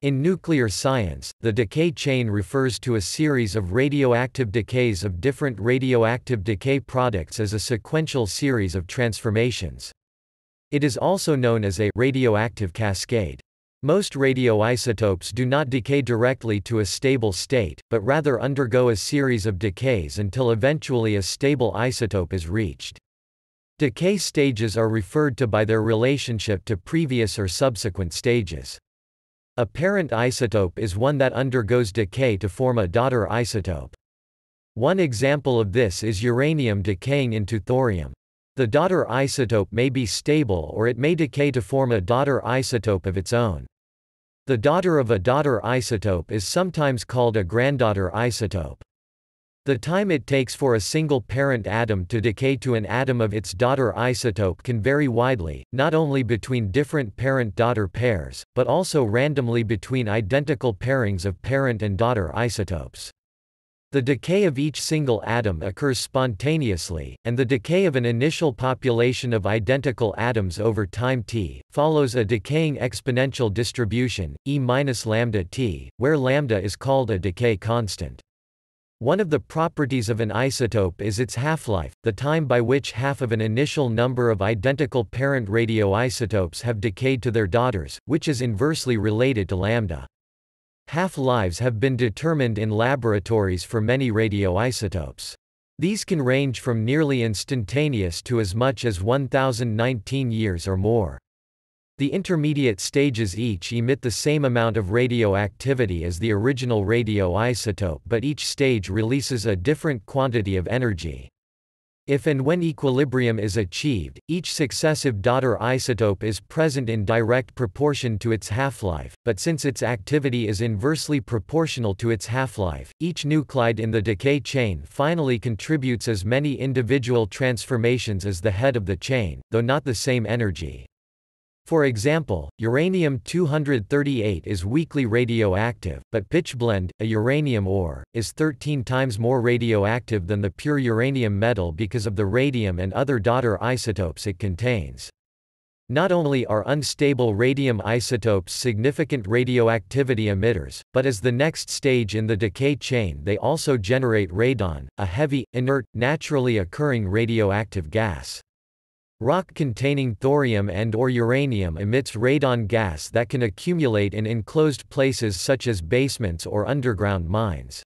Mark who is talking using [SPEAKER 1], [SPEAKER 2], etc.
[SPEAKER 1] In nuclear science, the decay chain refers to a series of radioactive decays of different radioactive decay products as a sequential series of transformations. It is also known as a radioactive cascade. Most radioisotopes do not decay directly to a stable state, but rather undergo a series of decays until eventually a stable isotope is reached. Decay stages are referred to by their relationship to previous or subsequent stages. A parent isotope is one that undergoes decay to form a daughter isotope. One example of this is uranium decaying into thorium. The daughter isotope may be stable or it may decay to form a daughter isotope of its own. The daughter of a daughter isotope is sometimes called a granddaughter isotope. The time it takes for a single parent atom to decay to an atom of its daughter isotope can vary widely, not only between different parent-daughter pairs, but also randomly between identical pairings of parent and daughter isotopes. The decay of each single atom occurs spontaneously, and the decay of an initial population of identical atoms over time t, follows a decaying exponential distribution, e minus lambda t, where lambda is called a decay constant. One of the properties of an isotope is its half-life, the time by which half of an initial number of identical parent radioisotopes have decayed to their daughters, which is inversely related to lambda. Half-lives have been determined in laboratories for many radioisotopes. These can range from nearly instantaneous to as much as 1019 years or more. The intermediate stages each emit the same amount of radioactivity as the original radioisotope but each stage releases a different quantity of energy. If and when equilibrium is achieved, each successive daughter isotope is present in direct proportion to its half-life, but since its activity is inversely proportional to its half-life, each nuclide in the decay chain finally contributes as many individual transformations as the head of the chain, though not the same energy. For example, uranium-238 is weakly radioactive, but pitchblende, a uranium ore, is 13 times more radioactive than the pure uranium metal because of the radium and other daughter isotopes it contains. Not only are unstable radium isotopes significant radioactivity emitters, but as the next stage in the decay chain they also generate radon, a heavy, inert, naturally occurring radioactive gas. Rock containing thorium and or uranium emits radon gas that can accumulate in enclosed places such as basements or underground mines.